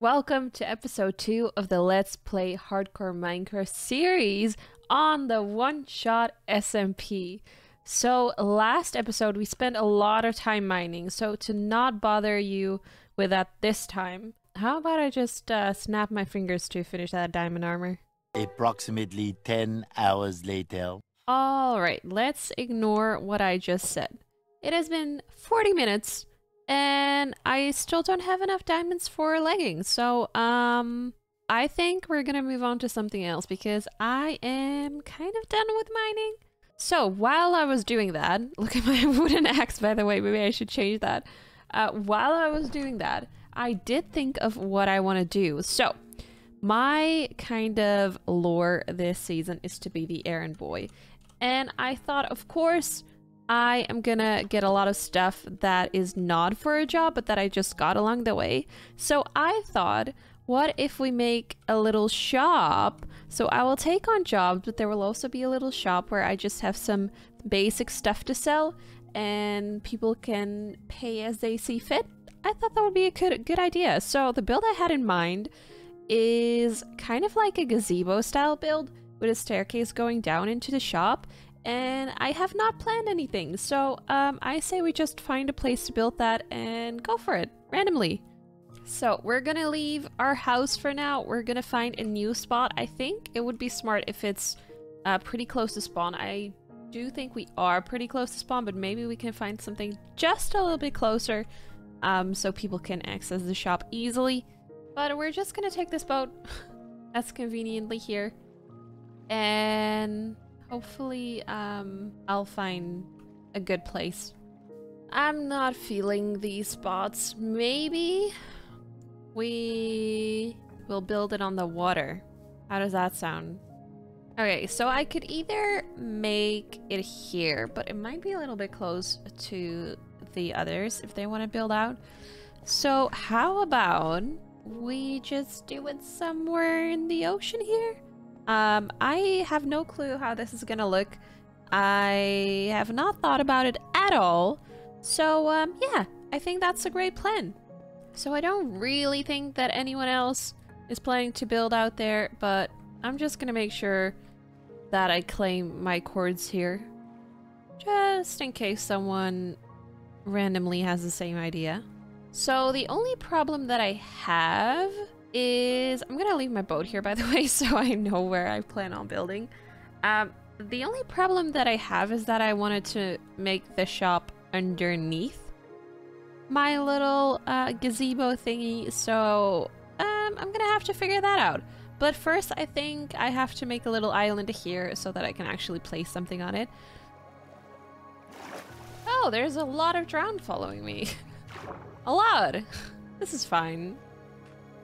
Welcome to episode 2 of the Let's Play Hardcore Minecraft series on the One Shot SMP. So, last episode we spent a lot of time mining, so to not bother you with that this time, how about I just uh, snap my fingers to finish that diamond armor? Approximately 10 hours later. Alright, let's ignore what I just said. It has been 40 minutes and I still don't have enough diamonds for leggings. So, um, I think we're gonna move on to something else because I am kind of done with mining. So while I was doing that, look at my wooden axe, by the way, maybe I should change that. Uh, while I was doing that, I did think of what I want to do. So my kind of lore this season is to be the errand boy. And I thought, of course, I am gonna get a lot of stuff that is not for a job, but that I just got along the way. So I thought, what if we make a little shop? So I will take on jobs, but there will also be a little shop where I just have some basic stuff to sell and people can pay as they see fit. I thought that would be a good, good idea. So the build I had in mind is kind of like a gazebo style build with a staircase going down into the shop and I have not planned anything. So um, I say we just find a place to build that and go for it randomly. So we're gonna leave our house for now. We're gonna find a new spot. I think it would be smart if it's uh, pretty close to spawn. I do think we are pretty close to spawn, but maybe we can find something just a little bit closer um, so people can access the shop easily. But we're just gonna take this boat that's conveniently here. And Hopefully, um, I'll find a good place. I'm not feeling these spots. Maybe we will build it on the water. How does that sound? Okay, so I could either make it here, but it might be a little bit close to the others if they want to build out. So how about we just do it somewhere in the ocean here? Um, I have no clue how this is gonna look. I have not thought about it at all. So, um, yeah, I think that's a great plan. So I don't really think that anyone else is planning to build out there, but I'm just gonna make sure that I claim my coords here. Just in case someone randomly has the same idea. So the only problem that I have is... I'm gonna leave my boat here, by the way, so I know where I plan on building. Um, the only problem that I have is that I wanted to make the shop underneath my little uh, gazebo thingy, so um, I'm gonna have to figure that out. But first, I think I have to make a little island here so that I can actually place something on it. Oh, there's a lot of drowned following me. a lot! This is fine.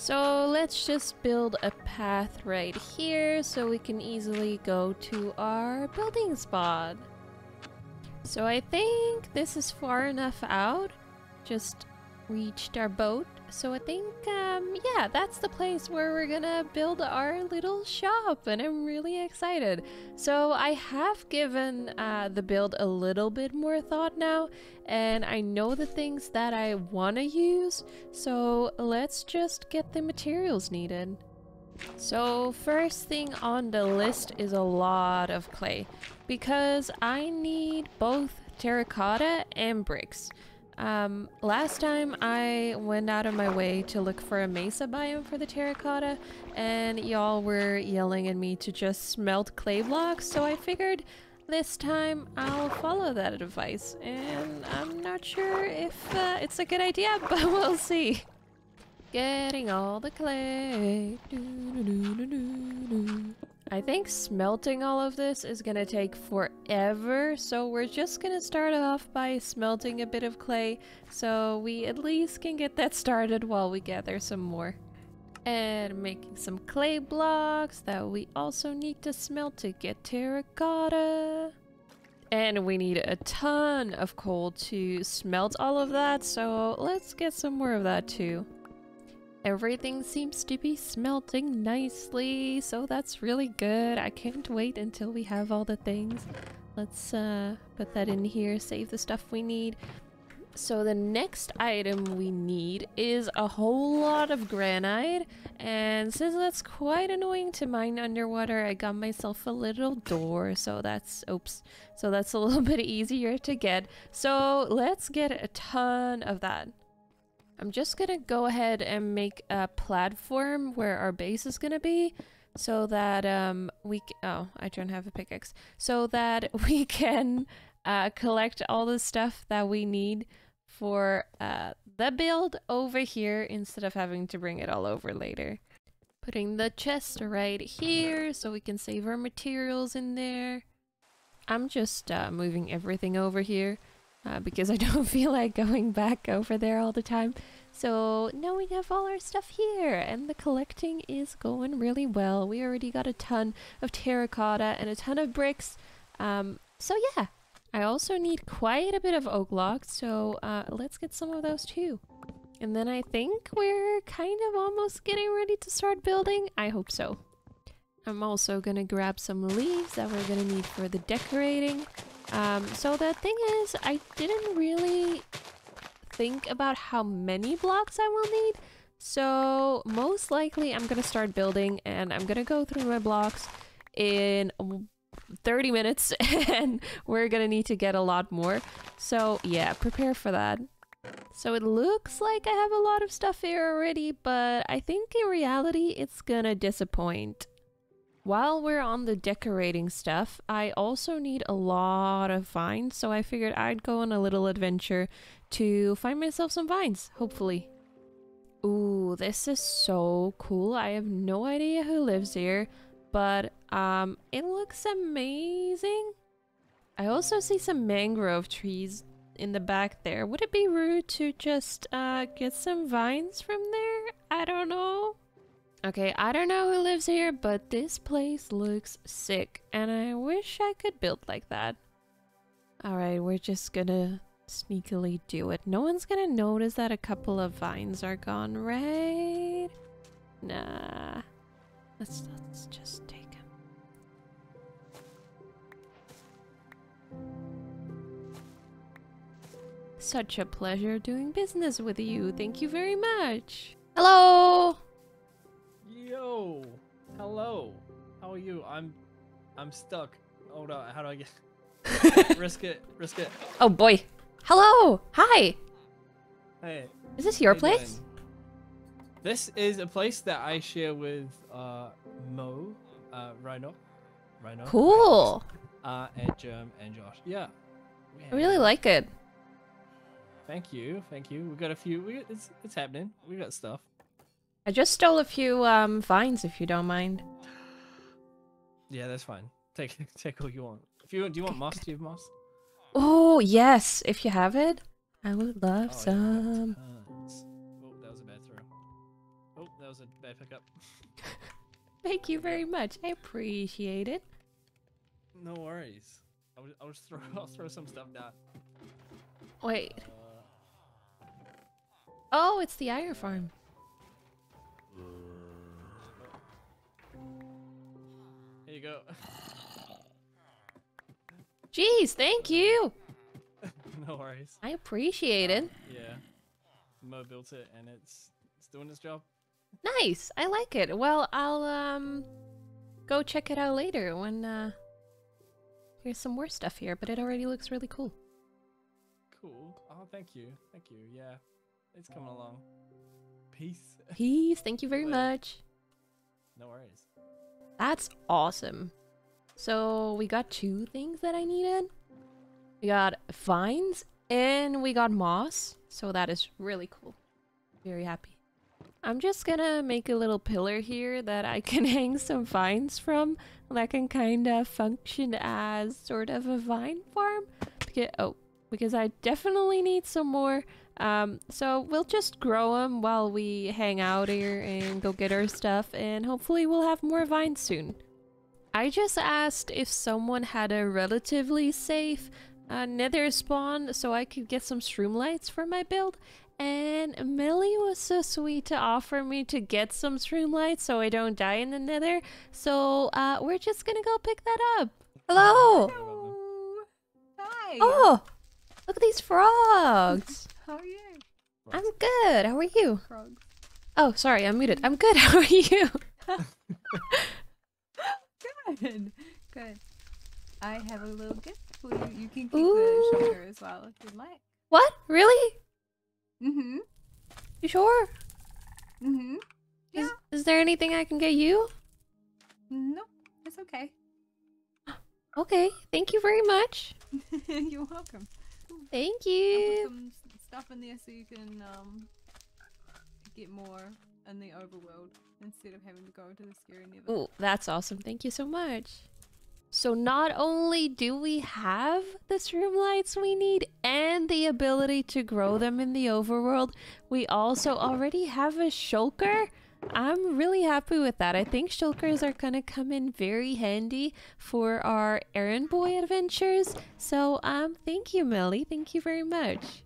So let's just build a path right here so we can easily go to our building spot. So I think this is far enough out. Just reached our boat. So I think, um, yeah, that's the place where we're gonna build our little shop, and I'm really excited. So I have given uh, the build a little bit more thought now, and I know the things that I want to use, so let's just get the materials needed. So first thing on the list is a lot of clay, because I need both terracotta and bricks. Um, last time I went out of my way to look for a mesa biome for the terracotta, and y'all were yelling at me to just smelt clay blocks, so I figured this time I'll follow that advice, and I'm not sure if uh, it's a good idea, but we'll see. Getting all the clay. Doo -doo -doo I think smelting all of this is gonna take forever, so we're just gonna start off by smelting a bit of clay, so we at least can get that started while we gather some more. And making some clay blocks that we also need to smelt to get terracotta. And we need a ton of coal to smelt all of that, so let's get some more of that too. Everything seems to be smelting nicely, so that's really good. I can't wait until we have all the things. Let's uh, put that in here, save the stuff we need. So the next item we need is a whole lot of granite. And since that's quite annoying to mine underwater, I got myself a little door. So that's, oops. So that's a little bit easier to get. So let's get a ton of that. I'm just gonna go ahead and make a platform where our base is gonna be so that um we oh I don't have a pickaxe so that we can uh collect all the stuff that we need for uh the build over here instead of having to bring it all over later. Putting the chest right here so we can save our materials in there. I'm just uh, moving everything over here uh, because I don't feel like going back over there all the time. So now we have all our stuff here and the collecting is going really well. We already got a ton of terracotta and a ton of bricks. Um, so yeah, I also need quite a bit of oak logs, so uh, let's get some of those too. And then I think we're kind of almost getting ready to start building. I hope so. I'm also gonna grab some leaves that we're gonna need for the decorating. Um, so the thing is, I didn't really think about how many blocks I will need. So most likely I'm gonna start building and I'm gonna go through my blocks in 30 minutes and we're gonna need to get a lot more. So yeah, prepare for that. So it looks like I have a lot of stuff here already, but I think in reality it's gonna disappoint. While we're on the decorating stuff, I also need a lot of vines, so I figured I'd go on a little adventure to find myself some vines, hopefully. Ooh, this is so cool. I have no idea who lives here, but um, it looks amazing. I also see some mangrove trees in the back there. Would it be rude to just uh, get some vines from there? I don't know. Okay, I don't know who lives here, but this place looks sick, and I wish I could build like that. Alright, we're just gonna sneakily do it. No one's gonna notice that a couple of vines are gone, right? Nah. Let's, let's just take them. Such a pleasure doing business with you. Thank you very much. Hello! Hello. How are you? I'm, I'm stuck. Hold on. How do I get? risk it. Risk it. Oh boy. Hello! Hi! Hey. Is this your place? doing? This is a place that I share with uh Mo, uh Rhynaux, Rhynaux. Cool! Uh, and Germ and Josh. Yeah. I really like it. Thank you. Thank you. We got a few. We it's it's happening. We got stuff. I just stole a few um vines if you don't mind. Yeah, that's fine. Take take all you want. If you do you want moss? Do you have moss? Oh, yes, if you have it. I would love Oh, yeah, some. tons. Oh, that was a bad throw. Oh, that was a bad pickup. Thank you very much. I appreciate it. No worries. I'll, I'll just throw I'll throw some stuff down. Wait. Uh, Oh, it's the iron farm. Here you go. Jeez, thank you. no worries. I appreciate it. Yeah. Mo built it and it's it's doing its job. Nice. I like it. Well, I'll um go check it out later when uh there's some more stuff here, but it already looks really cool. Cool. Oh, thank you. Thank you. Yeah. It's coming along. Peace. Peace. Thank you very Later. much. no worries. That's awesome. So we got two things that I needed. We got vines and we got moss. So that is really cool. Very happy. I'm just gonna make a little pillar here that I can hang some vines from. That can kind of function as sort of a vine farm. Because, oh, because I definitely need some more. Um, so we'll just grow them while we hang out here and go get our stuff, and hopefully we'll have more vines soon. I just asked if someone had a relatively safe uh, nether spawn so I could get some shroomlights for my build, and Mellie was so sweet to offer me to get some shroomlights so I don't die in the nether. So uh, we're just gonna go pick that up. Hello! Hi. Oh! Look at these frogs. How are you? I'm good. How are you? Frogs. Oh, sorry, I'm muted. I'm good. How are you? Good. Good. I have a little gift for you. You can keep Ooh. the sugar as well if you'd like. What? Really? Mm-hmm. You sure? Mm-hmm. Is, Yeah. is there anything I can get you? Nope. It's okay. Okay, thank you very much. You're welcome. Thank I'll put you. Stuff in there so you can um get more in the overworld instead of having to go to the scary nether. Oh, that's awesome. Thank you so much. So not only do we have the shroom lights we need and the ability to grow them in the overworld, we also already have a shulker. I'm really happy with that. I think shulkers are gonna come in very handy for our errand boy adventures. So um thank you, Mellie. Thank you very much.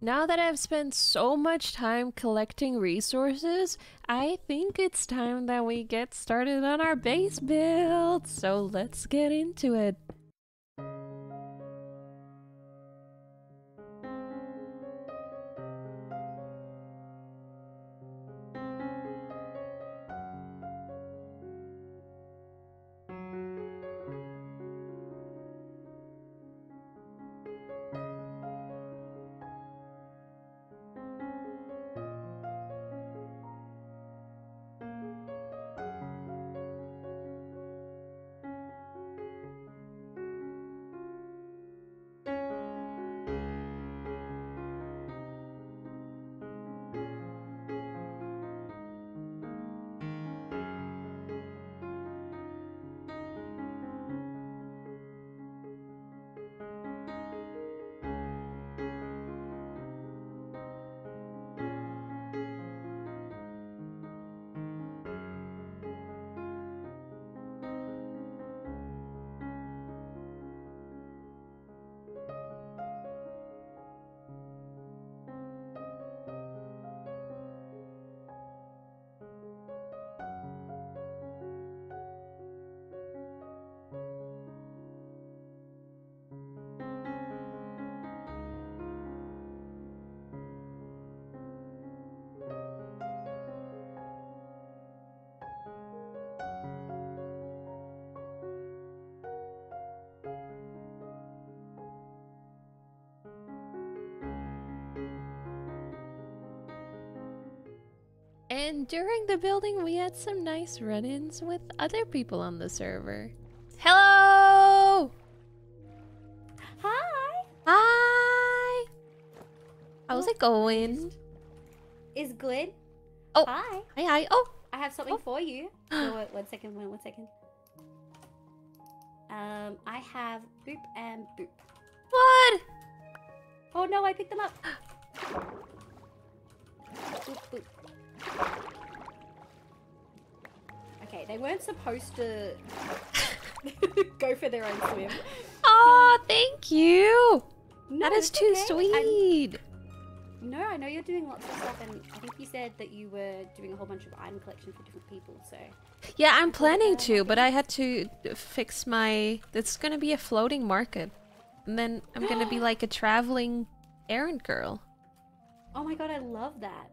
Now that I've spent so much time collecting resources, I think it's time that we get started on our base build. So let's get into it. And during the building, we had some nice run ins with other people on the server. Hello! Hi. Hi! How's it going? Is good. Oh. Hi. Hi, hi. Oh! I have something Oh. for you. No, wait, one second. One, one second. Um, I have boop and boop. What? Oh no, I picked them up. boop boop. Okay, they weren't supposed to go for their own swim. Oh, thank you! No, that is too okay. I'm- sweet! No, I know you're doing lots of stuff, and I think you said that you were doing a whole bunch of item collection for different people. So Yeah, I'm planning to, but I had to fix my. It's gonna be a floating market. And then I'm gonna be like a traveling errand girl. Oh my god, I love that.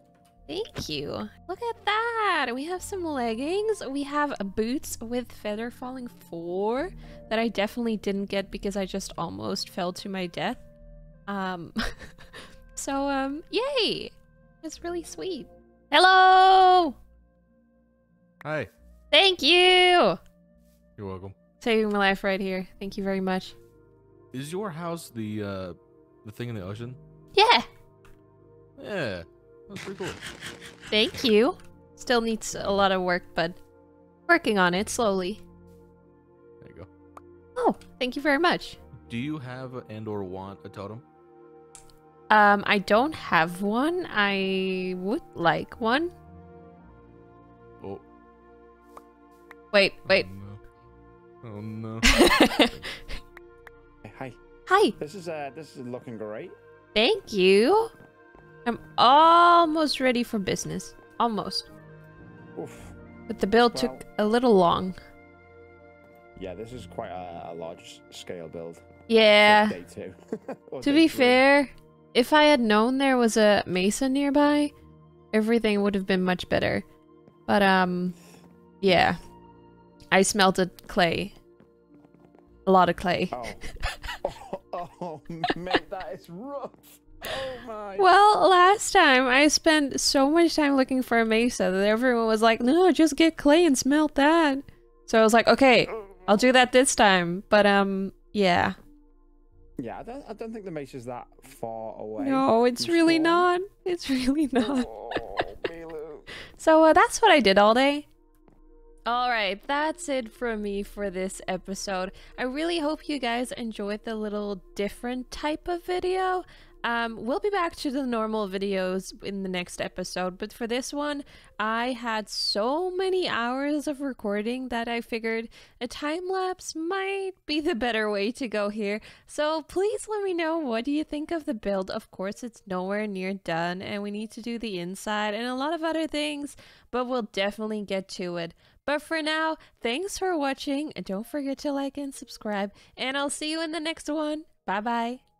Thank you. Look at that. We have some leggings. We have boots with feather falling 4 that I definitely didn't get because I just almost fell to my death. Um so um yay. It's really sweet. Hello. Hi. Thank you. You're welcome. Saving my life right here. Thank you very much. Is your house the uh the thing in the ocean? Yeah. Yeah. That's pretty cool. Thank you. Still needs a lot of work, but working on it slowly. There you go. Oh, thank you very much. Do you have and or want a totem? Um, I don't have one. I would like one. Oh. Wait, wait. Oh no. Oh, no. Hey, Hi. Hi. This is uh this is looking great. Thank you. I'm almost ready for business. Almost. Oof. But the build Wow. took a little long. Yeah, this is quite a, a large scale build. Yeah. Day two. To be three. fair, if I had known there was a mesa nearby, everything would have been much better. But um yeah. I smelted clay. A lot of clay. Oh. oh, oh, mate, that is rough. Oh my. Well, last time I spent so much time looking for a mesa that everyone was like, "No, just get clay and smelt that." So I was like, "Okay, I'll do that this time." But um yeah. Yeah, I don't, I don't think the mesa's that far away. No, it's from really spawn. not. It's really not. Oh, So uh, that's what I did all day. All right, that's it from me for this episode. I really hope you guys enjoyed the little different type of video. Um, we'll be back to the normal videos in the next episode, but for this one, I had so many hours of recording that I figured a time lapse might be the better way to go here. So please let me know what do you think of the build. Of course, it's nowhere near done, and we need to do the inside and a lot of other things, but we'll definitely get to it. But for now, thanks for watching, and don't forget to like and subscribe, and I'll see you in the next one. Bye bye.